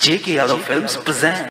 J.K. Yadav Films present.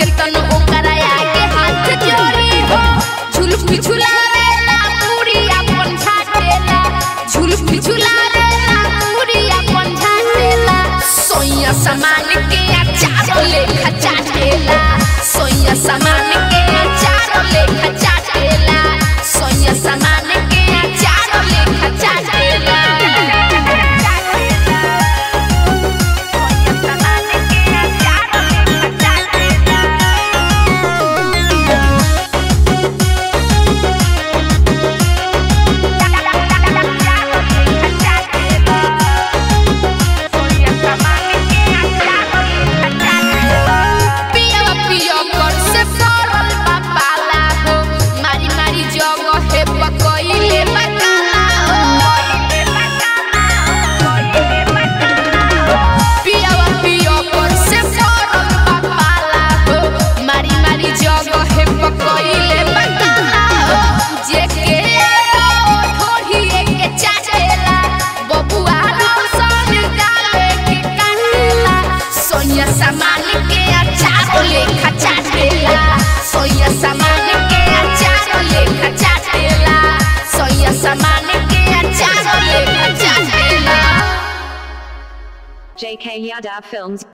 नहीं के तनु के हाथ जोड़ी हो झुलफी झुलावेला पूरी अपन झाटेला झुलफी झुलावेला पूरी अपन झाटेला सोया सामान के अचार लेखा चाटेला सोया सामान के समान के अचार लेखा चाटेला सोया समान के अचार लेखा चाटेला सोया समान के अचार लेखा चाटेला JK Yadav Films.